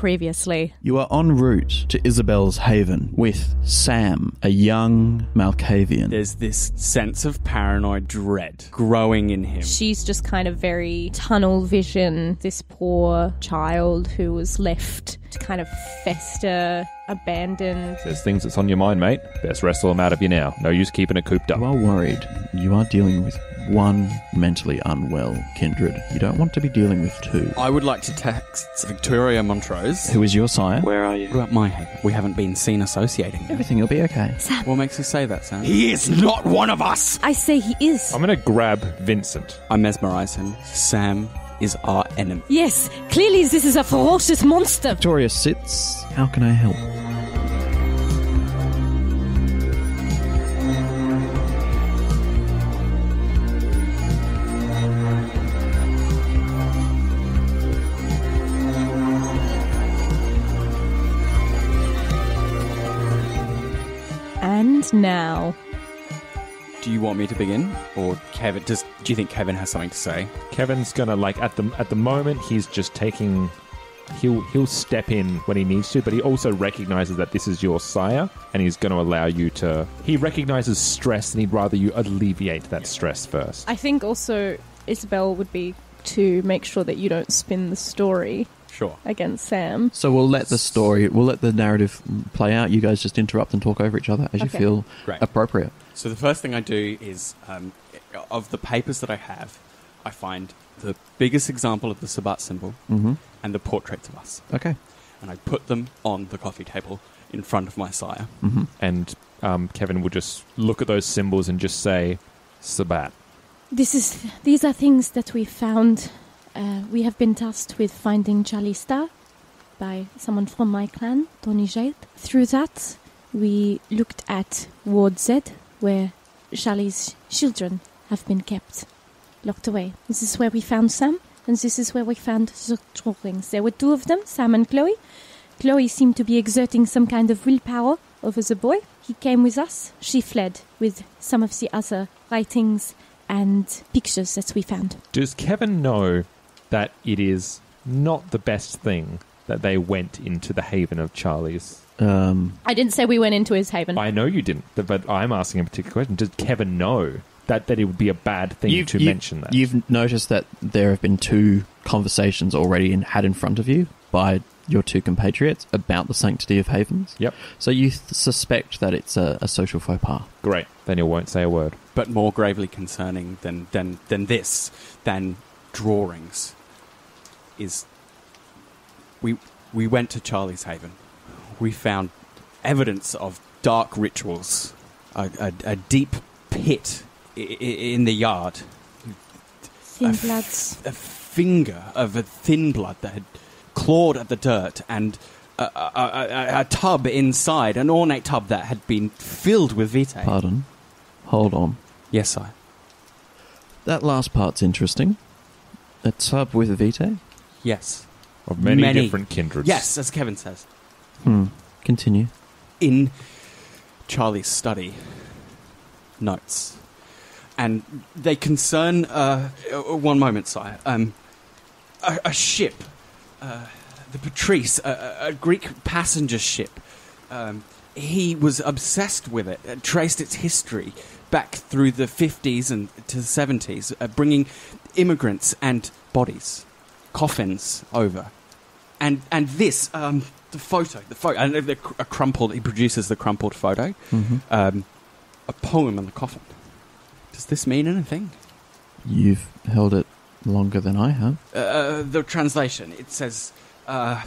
previously. You are en route to Isabel's haven with Sam, a young Malkavian. There's this sense of paranoid dread growing in him. She's just kind of very tunnel vision, this poor child who was left to kind of fester, abandoned. There's things that's on your mind, mate. Best wrestle them out of you now. No use keeping it cooped up. You are worried. You are dealing with one mentally unwell kindred. You don't want to be dealing with two. I would like to text Victoria Montrose. Who is your sire? Where are you? What about my haven? We haven't been seen associating. Everything will be okay. Sam. What makes you say that, Sam? He is not one of us! I say he is. I'm gonna grab Vincent. I mesmerize him. Sam is our enemy. Yes, clearly this is a ferocious monster. Victoria sits. How can I help? And now, Do you want me to begin? Or Kevin does do you think Kevin has something to say? Kevin's gonna like at the at the moment he's just taking he'll he'll step in when he needs to, but he also recognizes that this is your sire and he's gonna allow you to he recognizes stress and he'd rather you alleviate that stress first. I think also Isabel would be to make sure that you don't spin the story Sure. against Sam. So we'll let the story, we'll let the narrative play out. You guys just interrupt and talk over each other as you Okay. feel Great. appropriate. So the first thing I do is, um, of the papers that I have, I find the biggest example of the Sabbat symbol Mm-hmm. and the portraits of us, Okay. and I put them on the coffee table in front of my sire. Mm-hmm. And um, Kevin will just look at those symbols and just say Sabbat. This is these are things that we found. Uh, we have been tasked with finding Jalista by someone from my clan, Tony Jade. Through that, we looked at Ward Z, where Charlie's children have been kept, locked away. This is where we found Sam, and this is where we found the drawings. There were two of them, Sam and Chloe. Chloe seemed to be exerting some kind of willpower over the boy. He came with us. She fled with some of the other writings and pictures that we found. Does Kevin know that it is not the best thing that they went into the haven of Charlie's? Um, I didn't say we went into his haven. I know you didn't, but- but I'm asking a particular question. Does Kevin know that, that it would be a bad thing to mention that? You've noticed that there have been two conversations already in, had in front of you by your two compatriots about the sanctity of havens. Yep. So you th- suspect that it's a, a social faux pas. Great. Then you won't say a word. But more gravely concerning than, than, than this, than drawings, is we, we went to Charlie's Haven. We found evidence of dark rituals, a, a, a deep pit i- i- in the yard, Thin a f- bloods. a finger of a thin blood that had clawed at the dirt and a, a, a, a, a tub inside, an ornate tub that had been filled with vitae. Pardon. Hold on. Yes, sire. That last part's interesting. A tub with vitae? Yes. Of many, Many. different kindreds. Yes, as Kevin says. Hmm. Continue. In Charlie's study notes. And they concern, uh, uh, one moment, sire, um, a, a ship, uh, the Patris, a, a a Greek passenger ship. Um, he was obsessed with it, uh, traced its history back through the 50s and to the 70s, uh, bringing immigrants and bodies, coffins over. And, and this, um, the photo, the photo, and the, a crumpled, he produces the crumpled photo, Mm-hmm. um, a poem on the coffin. Does this mean anything? You've held it longer than I have. Uh, the translation, it says, uh,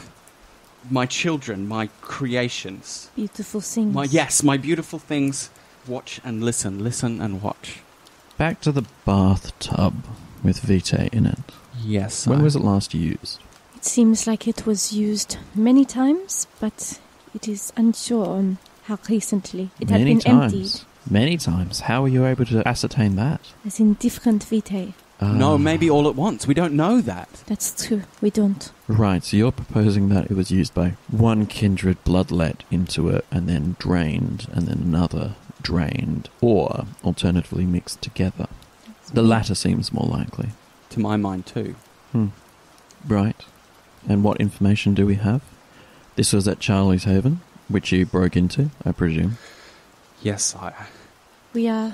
my children, my creations, Beautiful things. my, yes, my beautiful things, watch and listen, listen and watch. Back to the bathtub with vitae in it. Yes. When was it last used? It seems like it was used many times, but it is unsure on how recently. It Many had been times. emptied, Many times. How were you able to ascertain that? as in different vitae. No, Ah. maybe all at once. We don't know that. That's true. We don't. Right, so you're proposing that it was used by one kindred bloodlet into it and then drained and then another drained, or alternatively mixed together. The latter seems more likely. To my mind, too. Hmm. Right. And what information do we have? This was at Charlie's Haven, which you broke into, I presume. Yes, sire. We are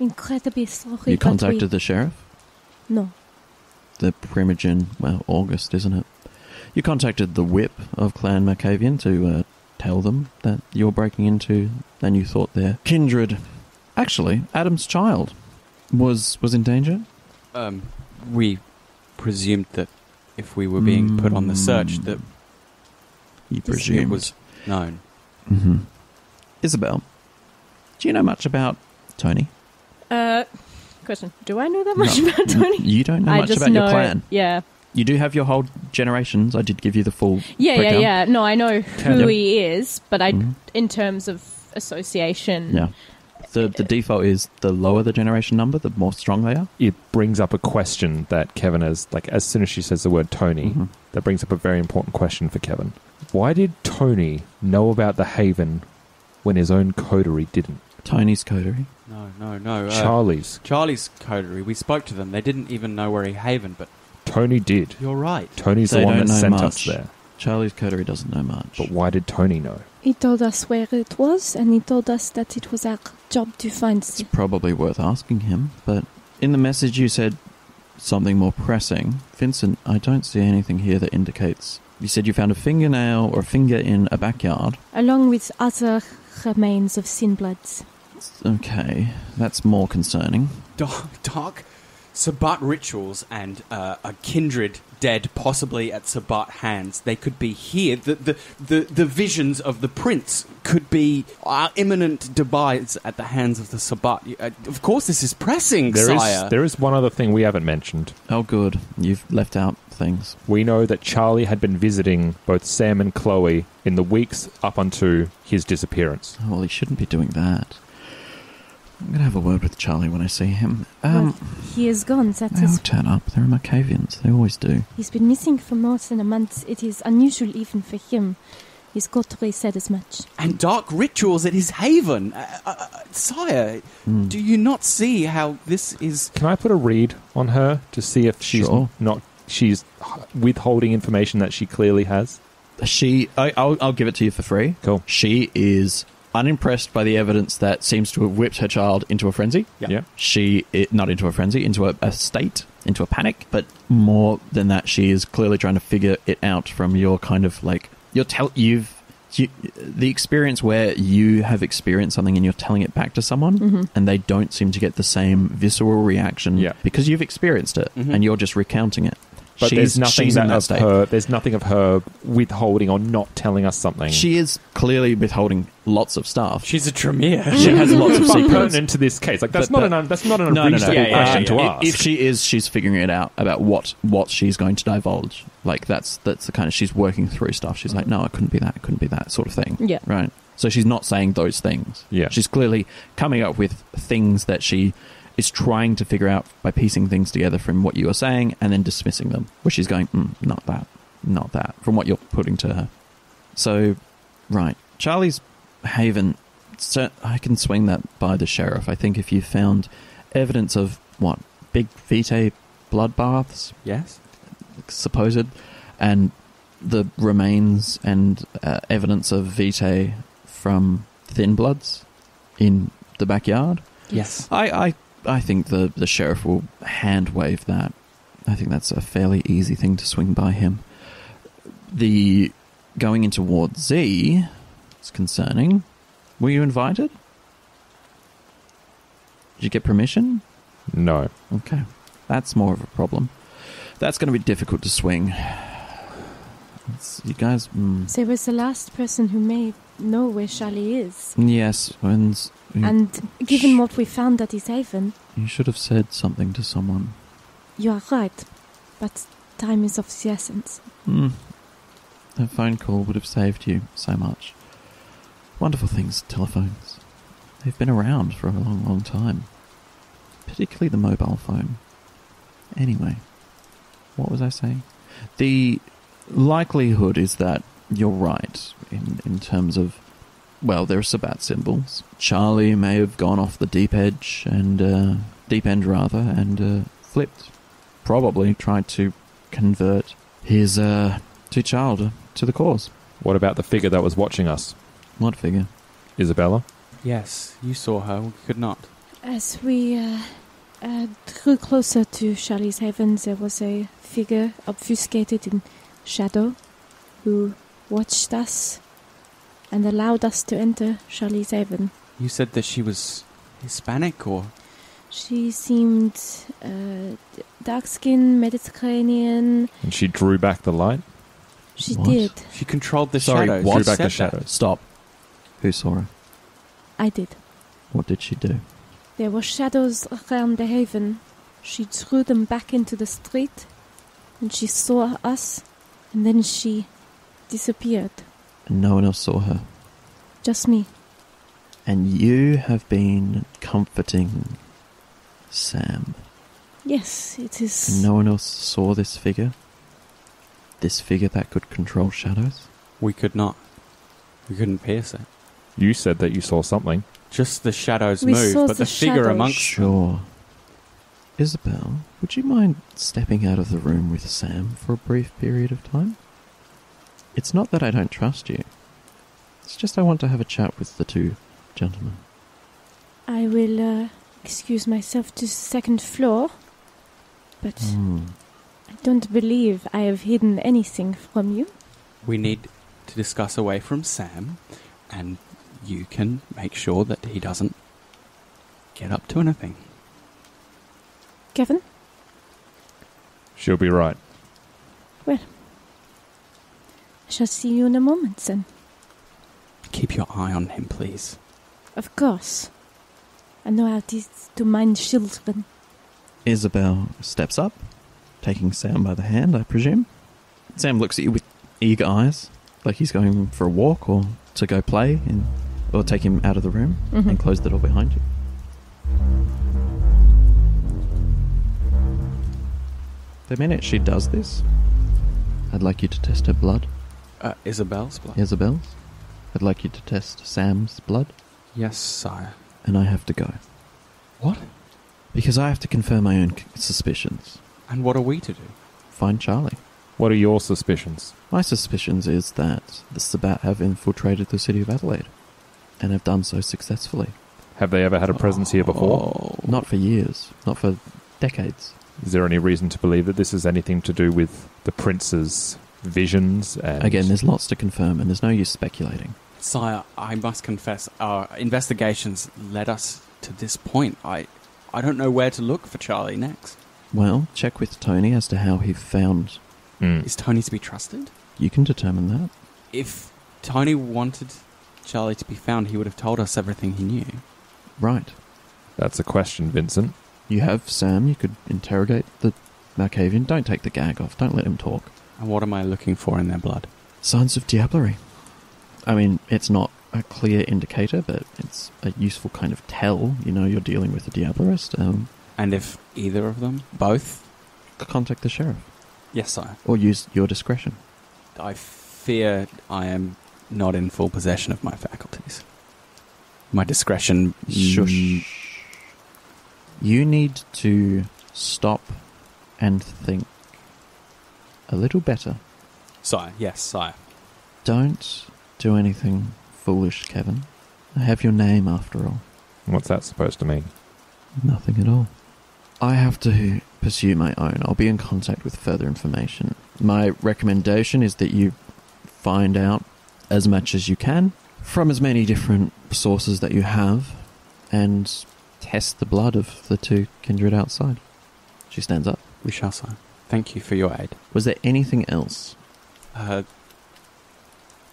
incredibly sorry. You contacted we... the sheriff? No. The Primogen, well, August, isn't it? You contacted the whip of Clan Malkavian to uh, tell them that you're breaking into, and you thought their kindred. Actually, Adam's child was was in danger. Um, we presumed that if we were being put on the search, that You presumed. it was known. hmm Isabel, do you know much about Tony? Uh, question: Do I know that much about Tony? You don't know I much about know. your clan. Yeah. You do have your whole generations. I did give you the full. Yeah, yeah, breakdown. yeah. No, I know who Yep. he is, but I, Mhm. in terms of association, Yeah. The the default is the lower the generation number, the more strong they are. It brings up a question that Kevin has, like, as soon as she says the word Tony, Mhm. that brings up a very important question for Kevin. Why did Tony know about the Haven when his own coterie didn't? Tony's coterie. No, no, no. Uh, Charlie's. Charlie's coterie. We spoke to them. They didn't even know where he haven, but Tony did. you're right. Tony's They the one that know sent us there. Charlie's coterie doesn't know much. But why did Tony know? he told us where it was, and he told us that it was our job to find. It's probably worth asking him, but in the message you said something more pressing. Vincent, I don't see anything here that indicates. You said you found a fingernail or a finger in a backyard. along with other remains of thin bloods. Okay, that's more concerning. Dark, dark Sabbat rituals and uh, a kindred dead, possibly at Sabbat hands. They could be here. The, the, the, the visions of the prince could be our imminent demise at the hands of the Sabbat. Uh, of course, this is pressing, There is sire. there is one other thing we haven't mentioned. Oh, good. You've left out things. We know that Charlie had been visiting both Sam and Chloe in the weeks up unto his disappearance. Oh, well, he shouldn't be doing that. I'm going to have a word with Charlie when I see him. Um, well, he is gone. That they'll is. turn up. They're Malkavians. They always do. He's been missing for more than a month. It is unusual even for him. His coterie said as much. and dark rituals at his haven. Uh, uh, uh, sire, Hmm. do you not see how this is. Can I put a read on her to see if she's Sure. not she's withholding information that she clearly has? She, I, I'll, I'll give it to you for free. Cool. She is unimpressed by the evidence that seems to have whipped her child into a frenzy. Yeah. Yeah. She, it, not into a frenzy, into a, a state, into a panic. But more than that, she is clearly trying to figure it out from your kind of like you're tell you've. You, the experience where you have experienced something and you're telling it back to someone Mhm. and they don't seem to get the same visceral reaction Yeah. because you've experienced it Mhm. and you're just recounting it. But She's- there's nothing she's in that that of state. her. There's nothing of her withholding or not telling us something. She is clearly withholding lots of stuff. She's a Tremere. She has lots of But secrets. pertinent to this case. Like that's But- not but- an that's not an No, no, no. unreasonable Yeah, yeah, question yeah, to yeah. ask. If she is, she's figuring it out about what what she's going to divulge. Like that's that's the kind of she's working through stuff. She's like, no, it couldn't be that. It couldn't be that sort of thing. Yeah. Right. So she's not saying those things. Yeah. She's clearly coming up with things that she is trying to figure out by piecing things together from what you are saying and then dismissing them. Where she's going, mm, not that, not that, from what you're putting to her. So, right, Charlie's Haven. So I can swing that by the sheriff. I think if you found evidence of what big vitae bloodbaths, yes? supposed, and the remains and uh, evidence of vitae from thin bloods in the backyard. Yes. I, I, I think the, the sheriff will hand wave that. I think that's a fairly easy thing to swing by him. The going into Ward Z is concerning. Were you invited? Did you get permission? no. Okay. That's more of a problem. That's going to be difficult to swing. It's, you guys. Mm, They was the last person who may know where Charlie is. yes, and And given what we found at his haven, you should have said something to someone. you are right. But time is of the essence. Mm. A phone call would have saved you so much. Wonderful things, telephones. They've been around for a long, long time. Particularly the mobile phone. Anyway, what was I saying? The likelihood is that you're right in, in terms of, well, there are Sabbat symbols. Charlie may have gone off the deep edge and, uh, deep end rather, and uh, flipped. Probably tried to convert his uh, to child to the cause. What about the figure that was watching us? What figure? Isabella? Yes, you saw her. We could not. As we uh, uh, drew closer to Charlie's Haven, there was a figure obfuscated in shadow who watched us and allowed us to enter Charlie's Haven. You said that she was Hispanic or She seemed uh, dark skinned, Mediterranean. And she drew back the light? She What? did. she controlled the Sorry, shadows. what? Drew back the said that. shadows. Stop. Who saw her? I did. What did she do? There were shadows around the haven. She threw them back into the street, and she saw us, and then she disappeared. And no one else saw her. Just me. And you have been comforting Sam. Yes, it is. And no one else saw this figure? This figure that could control shadows? We could not. We couldn't pierce it. You said that you saw something. Just the shadows We move, but the, the figure shadows. amongst them. Sure. Isabel, would you mind stepping out of the room with Sam for a brief period of time? It's not that I don't trust you. It's just I want to have a chat with the two gentlemen. I will uh, excuse myself to the second floor, but Hmm. I don't believe I have hidden anything from you. We need to discuss away from Sam, and you can make sure that he doesn't get up to anything. Kevin? She'll be right. Well, I shall see you in a moment then. Keep your eye on him, please. Of course. I know how it is to mind children. Isabel steps up, taking Sam by the hand, I presume. Sam looks at you with eager eyes, like he's going for a walk or to go play, in, or take him out of the room Mhm. and close the door behind you. The minute she does this, I'd like you to test her blood, Uh, Isabel's blood. Isabel's. I'd like you to test Sam's blood, Yes, sire. and I have to go. What? Because I have to confirm my own c- suspicions. And what are we to do? Find Charlie. What are your suspicions? My suspicions is that the Sabbat have infiltrated the city of Adelaide, and have done so successfully. Have they ever had a presence here before? Not for years, not for decades. Is there any reason to believe that this has anything to do with the prince's visions? And Again, there's lots to confirm, and there's no use speculating. Sire, I must confess, our investigations led us to this point. I, I don't know where to look for Charlie next. Well, check with Tony as to how he found. Mm. Is Tony to be trusted? You can determine that. If Tony wanted Charlie to be found, he would have told us everything he knew. Right. That's a question, Vincent. You have Sam, you could interrogate the Malkavian. Don't take the gag off, don't let him talk. And what am I looking for in their blood? Signs of diablerie. I mean, it's not a clear indicator, but it's a useful kind of tell. You know, you're dealing with a diablerist. Um, And if either of them, both? contact the sheriff, Yes, sir. or use your discretion. I fear I am not in full possession of my faculties. My discretion. Shush. You need to stop and think a little better. Sire, yes, sire. Don't do anything foolish, Kevin. I have your name after all. What's that supposed to mean? Nothing at all. I have to pursue my own. I'll be in contact with further information. My recommendation is that you find out as much as you can from as many different sources that you have and test the blood of the two kindred outside. She stands up. We shall, sire. Thank you for your aid. Was there anything else? Uh,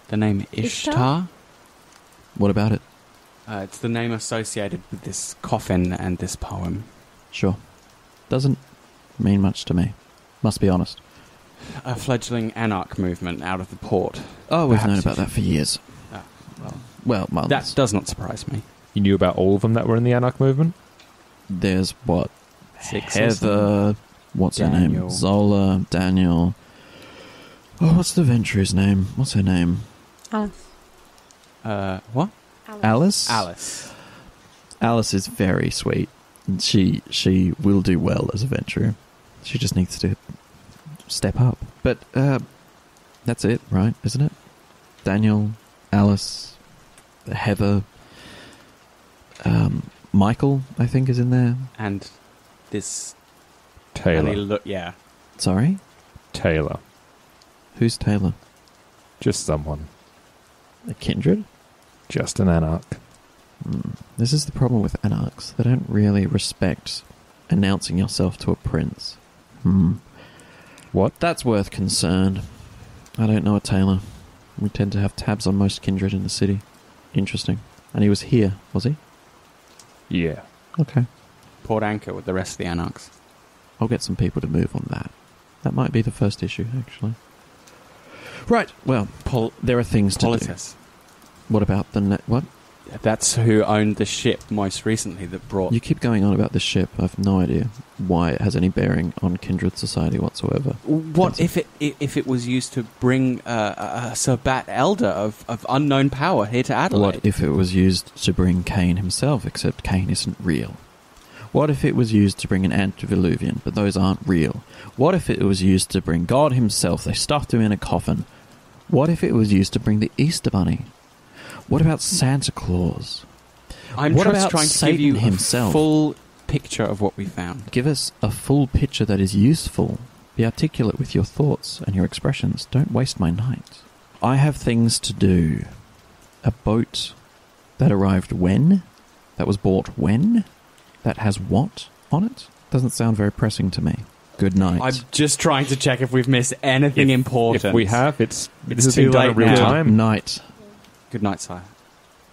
the name Ishtar? Ishtar? What about it? Uh, it's the name associated with this coffin and this poem. Sure. Doesn't mean much to me. Must be honest. A fledgling anarch movement out of the port. Oh, we've Perhaps known about that for years. Ah, well, Well, months. that does not surprise me. You knew about all of them that were in the Anarch movement? There's what? Six or Heather. What's her name? Zola. Daniel. Oh, what's the Ventrue's name? What's her name? Alice. Uh, what? Alice. Alice. Alice is very sweet. She she will do well as a venturer. She just needs to step up. But uh, that's it, right? Isn't it? Daniel, Alice, Heather, um, Michael, I think, is in there. And this. And Taylor. look, yeah. Sorry? Taylor. Who's Taylor? Just someone. A kindred? Just an anarch. Hmm. This is the problem with anarchs. They don't really respect announcing yourself to a prince. Hmm. What? That's worth concern. I don't know a Taylor. We tend to have tabs on most kindred in the city. Interesting. And he was here, was he? Yeah. Okay. Port anchor with the rest of the anarchs. I'll get some people to move on that. That might be the first issue, actually. Right. Well, Pol- there are things to do. Politis. What about the net? What? That's who owned the ship most recently that brought. You keep going on about the ship. I've no idea why it has any bearing on kindred society whatsoever. What if it if it was used to bring uh, uh, Sabbat Elder of, of unknown power here to Adelaide? What if it was used to bring Cain himself, except Cain isn't real? What if it was used to bring an antediluvian, but those aren't real? What if it was used to bring God himself? They stuffed him in a coffin. What if it was used to bring the Easter Bunny? What about Santa Claus? I'm what just about trying to Satan give you himself? a full picture of what we found. Give us a full picture that is useful. Be articulate with your thoughts and your expressions. Don't waste my night. I have things to do. A boat that arrived when? That was bought when? That has what on it? Doesn't sound very pressing to me. Good night. I'm just trying to check if we've missed anything If- important. If we have, it's, It's this has too been done late in real now. Time. night. Good night, sire.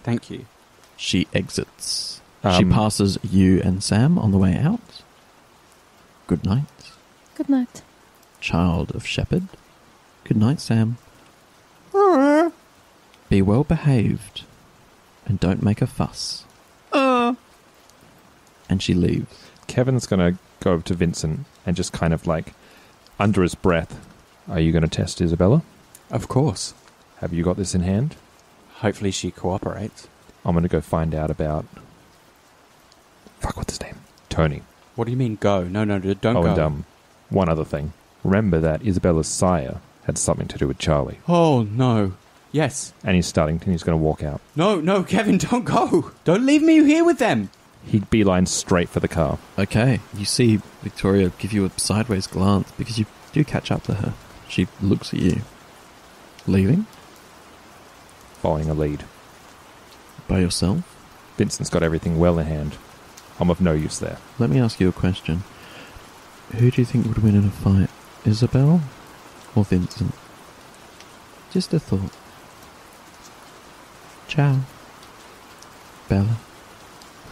Thank you. She exits. she Um, passes you and Sam on the way out. Good night, Good night. child of shepherd. Good night, Sam. Be well behaved and don't make a fuss. And she leaves. Kevin's going to go over to Vincent and just kind of like, under his breath, are you going to test Isabella? Of course. Have you got this in hand? Hopefully she cooperates. I'm going to go find out about. Fuck, what's his name? Tony. What do you mean go? No, no, no don't oh, go. and um, one other thing. Remember that Isabella's sire had something to do with Charlie, Oh no. Yes. and he's starting. And he's going to walk out. No, no, Kevin, don't go. Don't leave me here with them. He'd beeline straight for the car. Okay, you see Victoria give you a sideways glance because you do catch up to her. She looks at you. Leaving? Following a lead. By yourself? Vincent's got everything well in hand. I'm of no use there. Let me ask you a question. Who do you think would win in a fight? Isabel or Vincent? Just a thought. Ciao. Bella.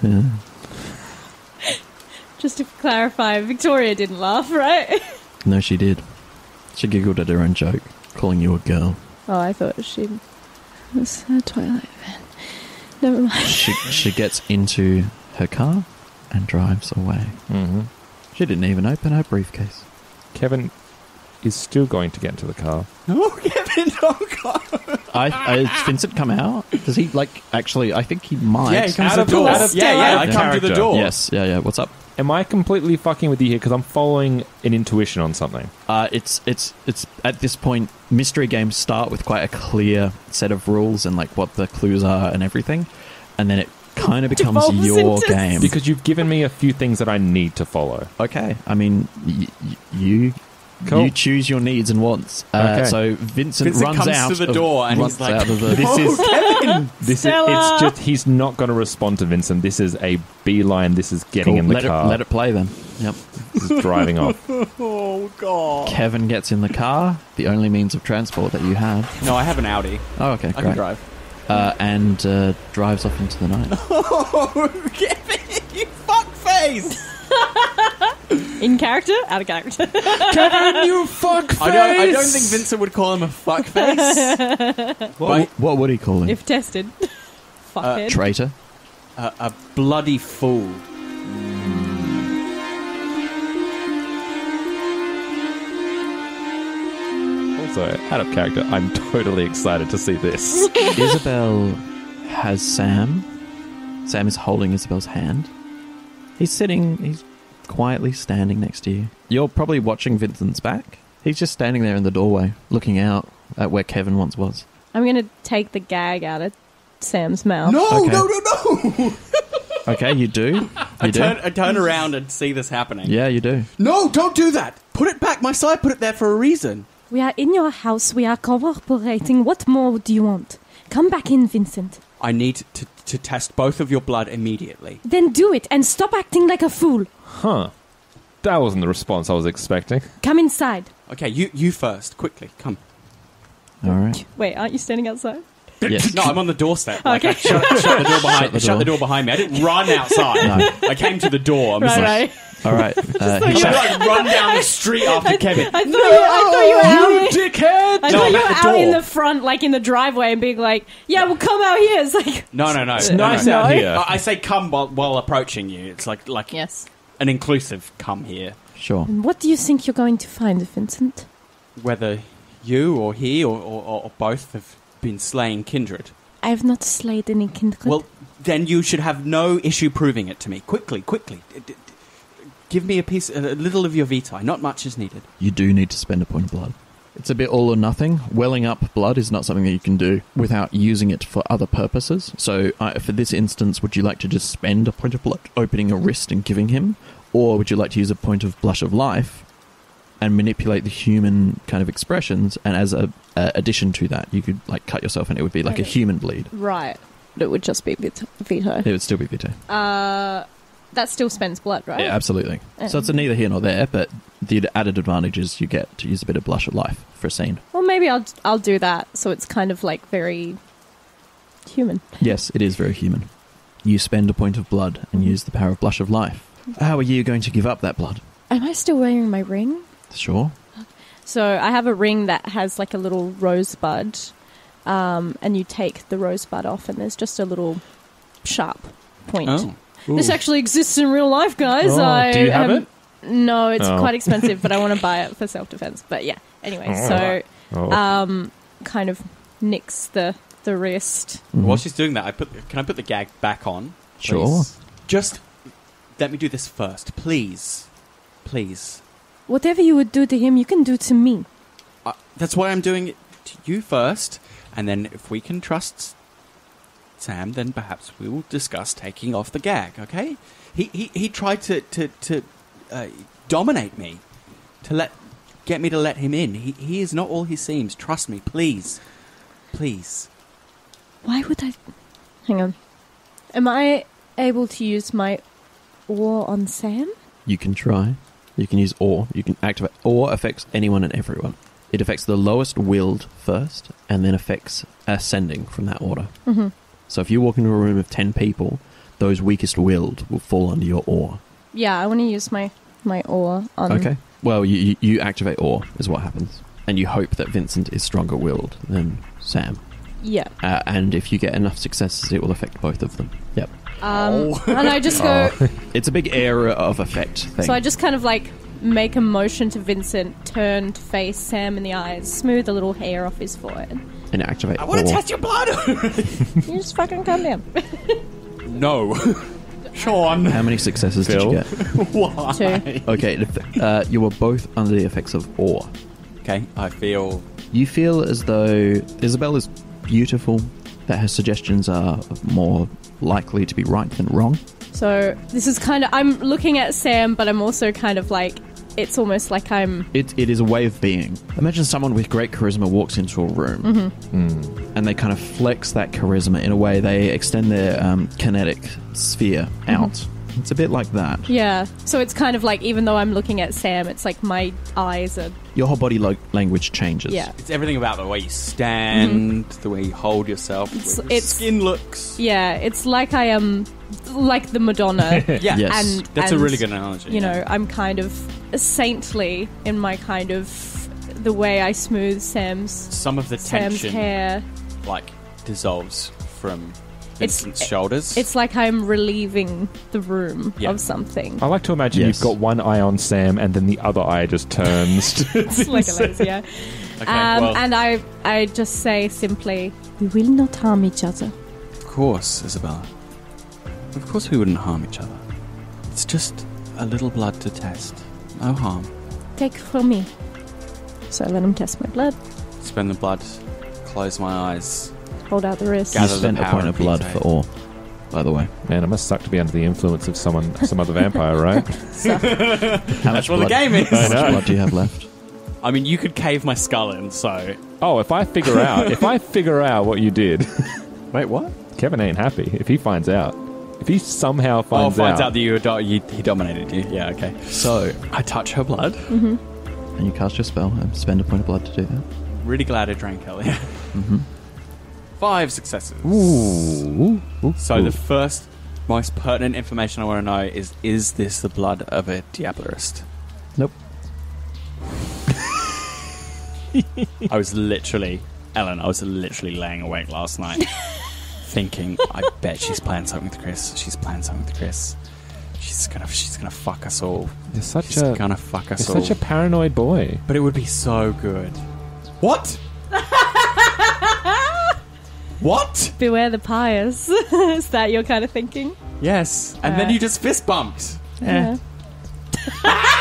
Yeah. Just to clarify, Victoria didn't laugh, right? No, she did. She giggled at her own joke, calling you a girl. Oh, I thought she was a Twilight fan. Never mind. She, she gets into her car and drives away. Mm-hmm. She didn't even open her briefcase. Kevin is still going to get into the car. No, Kevin, don't go. I, I, has Vincent come out? Does he like actually? I think he might. Yeah, he comes Out to of the door. out of- yeah, yeah, out I come to the door. Yes, yeah, yeah. What's up? Am I completely fucking with you here because I'm following an intuition on something? Uh, it's it's it's at this point mystery games start with quite a clear set of rules and like what the clues are and everything, and then it kind of becomes Devolves your into- game. Because you've given me a few things that I need to follow. okay, I mean y- y- you Cool. you choose your needs and wants. Uh, Okay. So Vincent, Vincent runs comes out to the of- door and he's like, out of the, This is Kevin. this is it's just he's not going to respond to Vincent. This is a beeline. This is getting Cool, in the let car. It, let it play then. Yep. This is driving off. Oh god. Kevin gets in the car, the only means of transport that you have. No, I have an Audi. Oh, okay, I can drive. Uh, and uh, drives off into the night. Oh, Kevin, you fuckface! In character, out of character. Kevin, you fuck I don't. I don't think Vincent would call him a fuckface. What, what would he call him? if tested. Uh, Fuckhead. Traitor. a, a bloody fool. Also, out of character, I'm totally excited to see this. Isabel has Sam. Sam is holding Isabel's hand. He's sitting, he's quietly standing next to you. You're probably watching Vincent's back. He's just standing there in the doorway, looking out at where Kevin once was. I'm going to take the gag out of Sam's mouth. No, Okay. no, no, no! Okay, you do. I You do. turn, I turn around and see this happening. Yeah, you do. No, don't do that! Put it back. My side put it there for a reason. We are in your house. We are cooperating. What more do you want? Come back in, Vincent. I need to, to test both of your blood immediately. Then do it and stop acting like a fool. Huh. That wasn't the response I was expecting. Come inside. Okay, you, you first. Quickly, come. All right. Wait, aren't you standing outside? Yes. No, I'm on the doorstep. Like, I Okay. shut, shut the door behind. Shut the shut the door. door behind me. I didn't run outside. No. I came to the door. I'm just Right, like, right. All right. Uh, I he should like run down the street after Kevin. I thought you, I thought you were out. in- dickhead! I thought I'm you were the out in the front, like in the driveway, and being like, "Yeah, well, come out here." It's like, No, no, no. It's no, nice no. out here. I I say come while, while approaching you. It's like like yes. an inclusive come here. Sure. And what do you think you're going to find, Vincent? Whether you or he or, or, or both have been slaying kindred. I have not slayed any kindred. Well, then you should have no issue proving it to me. Quickly, quickly. Give me a piece, a little of your vitae. Not much is needed. You do need to spend a point of blood. It's a bit all or nothing. Welling up blood is not something that you can do without using it for other purposes. So, uh, for this instance, would you like to just spend a point of blood opening a wrist and giving him? Or would you like to use a point of blush of life and manipulate the human kind of expressions? And as a, a addition to that, you could like cut yourself and it would be like a human bleed. right. It would just be vit- veto. It would still be vitae. Uh, that still spends blood, right? Yeah, absolutely. So it's a neither here nor there, but the added advantage is you get to use a bit of blush of life for a scene. Well, maybe I'll I'll do that. So it's kind of like very human. Yes, it is very human. You spend a point of blood and use the power of blush of life. How are you going to give up that blood? Am I still wearing my ring? Sure. So I have a ring that has like a little rosebud, um, and you take the rosebud off, and there's just a little sharp point. Oh. This actually exists in real life, guys. Oh, I do you have am- it? No, it's Oh. quite expensive, but I want to buy it for self defense. But yeah, anyway, so Oh. um, kind of nicks the the wrist. Mhm. While she's doing that, I put. Can I put the gag back on? please? Sure. Just let me do this first, please. Please. Whatever you would do to him, you can do to me. Uh, that's why I'm doing it to you first, and then if we can trust Sam, then perhaps we will discuss taking off the gag. Okay? He he, he tried to to to uh, dominate me, to let get me to let him in. He he is not all he seems. Trust me, please, please. Why would I? Hang on. Am I able to use my Awe on Sam? You can try. You can use Awe. You can activate. Awe affects anyone and everyone. It affects the lowest willed first, and then affects ascending from that order. Mm-hmm. So if you walk into a room of ten people, those weakest willed will fall under your Awe. Yeah, I want to use my my Awe on. Okay. Well, you, you, you activate Awe is what happens, and you hope that Vincent is stronger willed than Sam. Yeah. Uh, and if you get enough successes, it will affect both of them. Yep. Um, Oh. and I just go. It's a big area of effect thing. So I just kind of like make a motion to Vincent, turn to face Sam in the eyes, smooth a little hair off his forehead. And activate I want to test your blood. You just fucking calm down. no, Sean. How many successes Phil? did you get? Why? Two. Okay, uh, you were both under the effects of awe. Okay, I feel You feel as though Isabel is beautiful, that her suggestions are more likely to be right than wrong. So this is kind of. I'm looking at Sam, but I'm also kind of like. It's almost like I'm. It, it is a way of being. Imagine someone with great charisma walks into a room Mm-hmm. and they kind of flex that charisma in a way, they extend their um, kinetic sphere out. It's a bit like that. Yeah. So it's kind of like even though I'm looking at Sam, it's like my eyes are. Your whole body lo- language changes. Yeah. it's everything about the way you stand, the way you hold yourself, It's- your it's- skin looks. Yeah. It's like I am, like the Madonna. Yeah, Yes. And that's a really good analogy. You know, I'm kind of saintly in my kind of the way I smooth Sam's some of the Sam's tension hair. like dissolves from It's- Vincent's shoulders. It's like I'm relieving the room Yeah. of something. I like to imagine Yes. you've got one eye on Sam and then the other eye just turns. to It's like a laser, yeah. okay, Um, well, and I, I just say simply, we will not harm each other. of course, Isabella. Of course, we wouldn't harm each other. It's just a little blood to test. No harm. Take from me. So I let him test my blood. Spend the blood close my eyes. Hold out the wrist. Gather You the spent a power point of of blood Vitae. for all, by the way. Man, it must suck to be under the influence of someone, some other vampire, right? How much what the blood, game is. How much blood do you have left? I mean, you could cave my skull in, so. Oh, if I figure out, if I figure out what you did, Wait, what? Kevin ain't happy. If he finds out, if he somehow Oh, finds, finds out, out that you, do- you he dominated you. Yeah, okay. So, I touch her blood. and you cast your spell and spend a point of blood to do that. Really glad I drank earlier. Mm-hmm. Five successes. Ooh, ooh, So ooh. the first, most pertinent information I want to know is: Is this the blood of a Diablerist? Nope. I was literally, Ellen. I was literally laying awake last night, thinking, "I bet she's playing something with Chris. She's playing something with Chris. She's gonna, she's gonna fuck us all. you're such She's a, gonna fuck us you're all." such a paranoid boy. but it would be so good. What? what? Beware the pyres. Is that your kind of thinking? Yes. And then you just fist bumped. Yeah.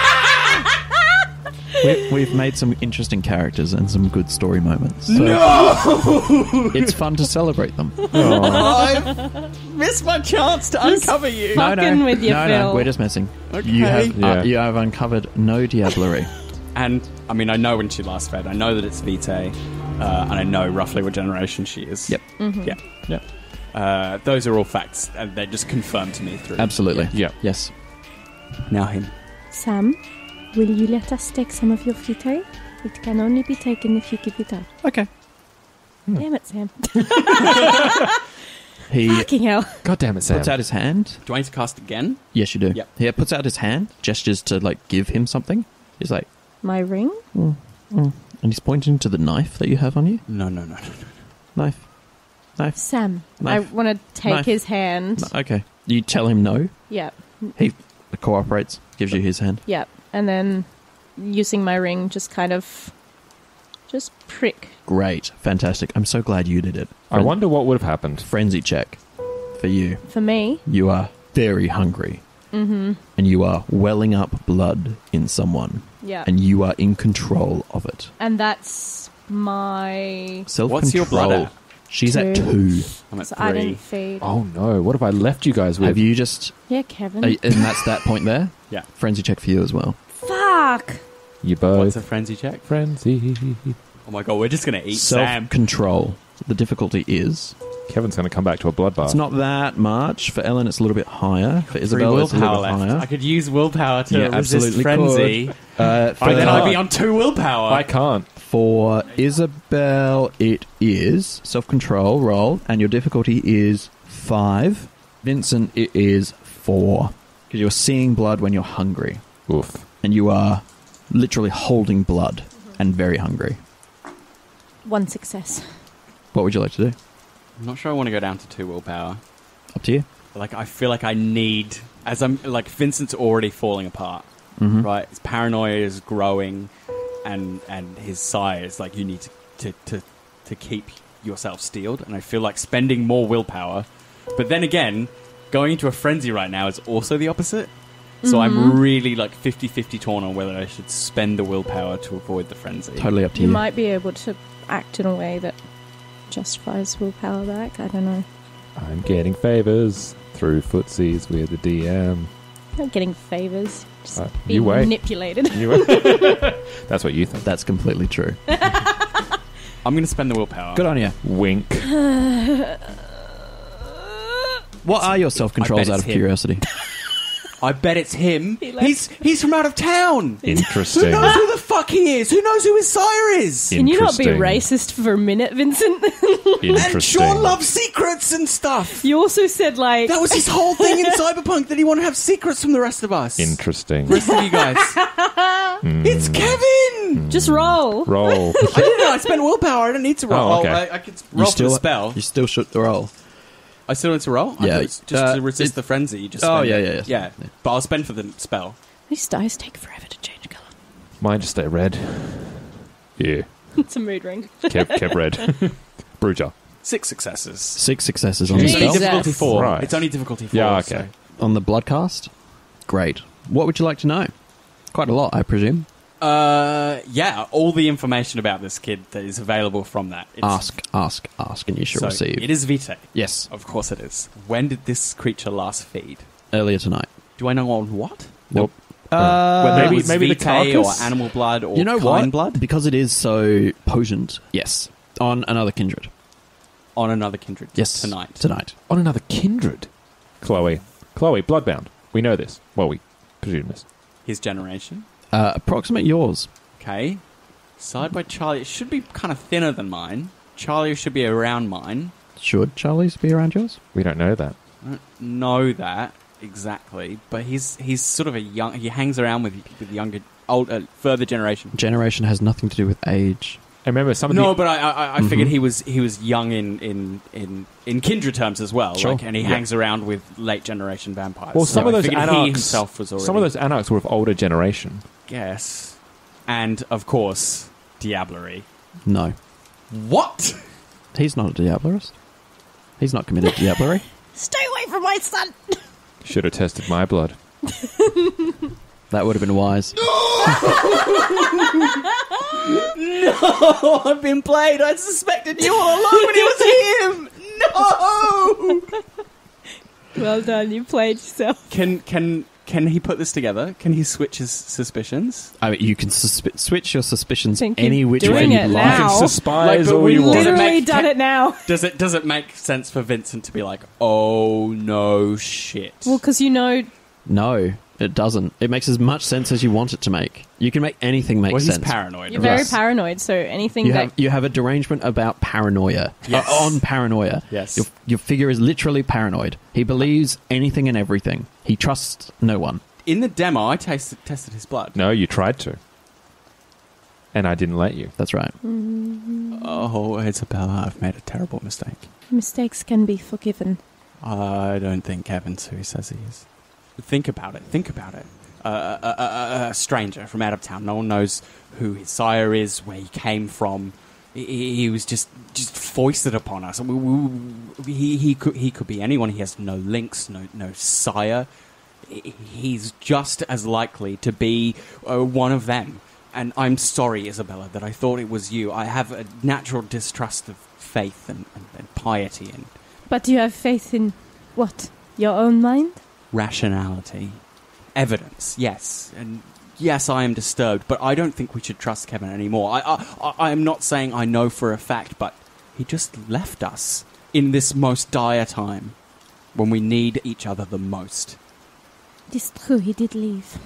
We, we've made some interesting characters and some good story moments. So it's fun to celebrate them. I missed my chance to Just uncover you. fuck- Fucking with you, no, no, we're just messing. Okay. You have Yeah. uh, you have uncovered no diablerie. And I mean, I know when she last fed. I know that it's Vitae, uh, and I know roughly what generation she is. Yep. Yeah. Yeah. Uh, those are all facts, and they're just confirmed to me through. Absolutely. Yeah. Yes. Now him. Sam, will you let us take some of your vitae? It can only be taken if you give it up. Okay. Hmm. Damn it, Sam. He Fucking hell. God damn it, Sam. puts out his hand. Do I need to cast again? Yes, you do. Yep. He puts out his hand, gestures to like give him something. He's like, My ring? Mm, mm. and he's pointing to the knife that you have on you. No, no, no, no. no. Knife. Knife. Sam, Knife. I want to take Knife. his hand. No, Okay. You tell him no. Yep, He cooperates, gives you his hand. yep. And then using my ring, just kind of. Just prick. Great. Fantastic. I'm so glad you did it. I wonder what would have happened. Frenzy check for you. For me. You are very hungry. Mm-hmm. And you are welling up blood in someone. Yeah. And you are in control of it. And that's my. Self What's your blood control. at? She's at Two. two. I'm at So I three. didn't feed. Oh no! What have I left you guys with? Have you just. Yeah, Kevin. and that's that point there? Yeah. Frenzy check for you as well. Fuck! You What's both a frenzy check? frenzy. Oh my god, we're just gonna eat Self Sam. control. The difficulty is. Kevin's going to come back to a bloodbath. It's not that much. For Ellen, it's a little bit higher. For Three Isabel, it's a little bit higher. I could use willpower to Yeah, resist absolutely frenzy, Uh, for, and then I'd be on two willpower. I can't. for Isabel, it is self control roll, and your difficulty is five. Vincent, it is four. Because you're seeing blood when you're hungry, Oof. and you are literally holding blood and very hungry. One success. What would you like to do? I'm not sure I want to go down to two willpower. Up to you. Like I feel like I need, as I'm like Vincent's already falling apart. Mm-hmm. right? His paranoia is growing, and and his sire is like you need to to, to to keep yourself steeled. And I feel like spending more willpower, but then again, going into a frenzy right now is also the opposite. So I'm Mhm. really like 50-50 torn on whether I should spend the willpower to avoid the frenzy. Totally up to You you. might be able to act in a way that justifies willpower back. I don't know. I'm getting favors through footsies with the DM. I'm not getting favors. Just Uh, being you wait. manipulated. You- That's what you think. That's completely true. I'm going to spend the willpower. Good on you. Wink. What are your self controls out of him. curiosity? I bet it's him. He left. He's he's from out of town. Interesting. Who Interesting. knows who the fuck he is? Who knows who his sire is? Can you not be Interesting. racist for a minute, Vincent? And Interesting. Sean loves secrets and stuff. you also said like That was his whole thing in Cyberpunk that he wanted to have secrets from the rest of us. Interesting. rest of you guys. It's hmm. Kevin. Hmm. just roll. Roll. I didn't know I spent willpower. I don't need to oh, roll. Oh, okay. I, I could roll for the spell. You still should roll. I still need to roll. I Yeah, thought just uh, to resist it- the frenzy. You just Oh, spend yeah, it. yeah, yeah. yeah. But I'll spend for the spell. These dice take forever to change colour. Mine just stay red. Yeah. it's a mood ring. Kev, Kev red. Bruger. Six successes. Six successes on the It's only Jesus. spell. difficulty four. Right. It's only difficulty four. Yeah, okay. so- On the bloodcast? Great. What would you like to know? Quite a lot, I presume. Uh, yeah, all the information about this kid that is available from that. It's- Ask, ask, ask, and you shall so receive. It is Vitae. Yes, Of course it is. When did this creature last feed? earlier tonight. Do I know on what? Nope. Well, Whether maybe- it was maybe the Vitae or animal blood or you know kind what? blood Because it is so potent. Yes, on another kindred. on another kindred Yes, tonight. Tonight. On another kindred. Chloe. Chloe, bloodbound. We know this. Well, we presume this. His generation. Uh, approximate yours. Okay. Side by Charlie. It should be kind of thinner than mine. Charlie should be around mine. Should Charlie's be around yours? We don't know that. I don't know that exactly, but he's he's sort of a young. He hangs around with with younger, old, uh, further generation. Generation has nothing to do with age. And remember, some of No, the but I I, I figured Mhm. he was he was young in in in, in kindred terms as well. Sure. Like, and he Yeah. hangs around with late generation vampires. Well, So some of those figured anarchs, he himself was already some of those anarchs were of older generation. Yes, and of course Diablerie. No, What? he's not a diablerist. He's not committed diablerie. Stay away from my son! Should have tested my blood. That would have been wise. No, I've been played. I suspected you all along when it was him. No. Well done, you played yourself. Can can can he put this together? Can he switch his suspicions? I mean, you can suspi- switch your suspicions Think you're any which way doing you it like. now. You can suspise Like, but all we you want. Does it Literally make done ca- it now. Does it does it make sense for Vincent to be like, oh no shit? Well, because you know, No, it doesn't. It makes as much sense as you want it to make. You can make anything make well, he's sense. paranoid. you're right? very Yes. paranoid, so anything you that have you have a derangement about paranoia. Yes. Uh, on paranoia. Yes. Your, your figure is literally paranoid. He believes anything and everything. He trusts no one. In the demo, I tasted tested his blood. No, you tried to. And I didn't let you. That's right. Oh, Isabella, I've made a terrible mistake. mistakes can be forgiven. I don't think Kevin's who he says he is. Think about it. Think about it. Uh, a, a, a, stranger from out of town. No one knows who his sire is, where he came from. He, he was just just foisted upon us. We, we, he, he could he could be anyone. He has no links, no no sire. He's just as likely to be uh, one of them. And I'm sorry, Isabella, that I thought it was you. I have a natural distrust of faith and, and, and piety and But you have faith in what? Your own mind? Rationality, evidence, yes, and yes, I am disturbed, but I don't think we should trust Kevin anymore. I, I, I- I am not saying I know for a fact, but he just left us in this most dire time when we need each other the most, It is true, he did leave.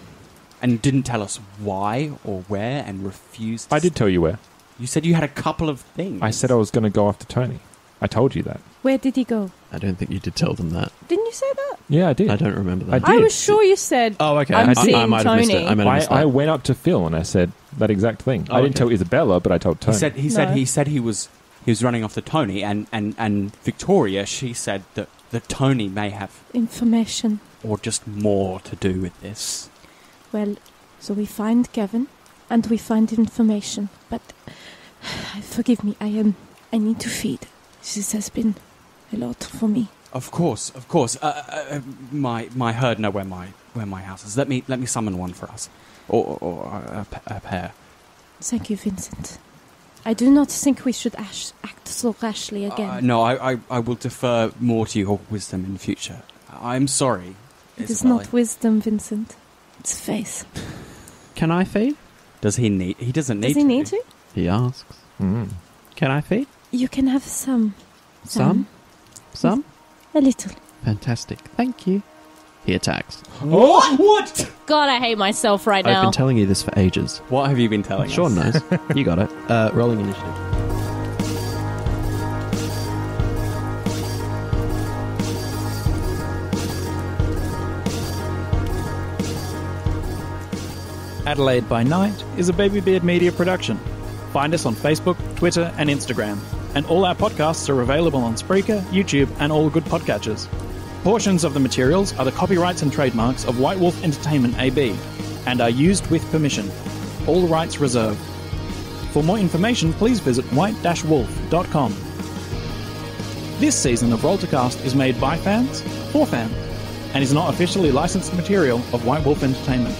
and didn't tell us why or where, and refused. To I did tell you where. You said you had a couple of things. I said I was going to go after Tony. I told you that. Where did he go? I don't think you did tell them that. Didn't you say that? Yeah, I did. I don't remember that. I I was sure you said. Oh, okay. I'm I, seeing I might have missed it. Tony. I might have missed I, I went up to Phil and I said that exact thing. Oh, I didn't okay. tell Isabella, but I told He Tony. said he said No. he said he was he was running after Tony, and and and Victoria. She said that that Tony may have Information. or just more to do with this. Well, so we find Kevin, and we find information. But forgive me, I am. I need to feed. This has been a lot for me. Of course, of course. Uh, uh, uh, my my herd know where my where my house is. Let me let me summon one for us, or or, or a, a pair. Thank you, Vincent. I do not think we should ash- act so rashly again. Uh, no, I, I I will defer more to your wisdom in future. I'm sorry. it is Isabella. not wisdom, Vincent. It's faith. Can I feed? Does he need? He doesn't need. Does he need to? He asks. Mm. Can I feed? You can have some. Some? Some? A little. Fantastic. Thank you. He attacks. Oh, what? God, I hate myself right now. I've now. been telling you this for ages. What have you been telling Sean us? knows. you got it. Uh, rolling initiative. Adelaide by Night is a Baby Beard Media production. Find us on Facebook, Twitter, and Instagram. And all our podcasts are available on Spreaker, YouTube, and all good podcatchers. Portions of the materials are the copyrights and trademarks of White Wolf Entertainment AB and are used with permission. All rights reserved. For more information, please visit white-wolf.com. This season of Role to Cast is made by fans, for fans, and is not officially licensed material of White Wolf Entertainment.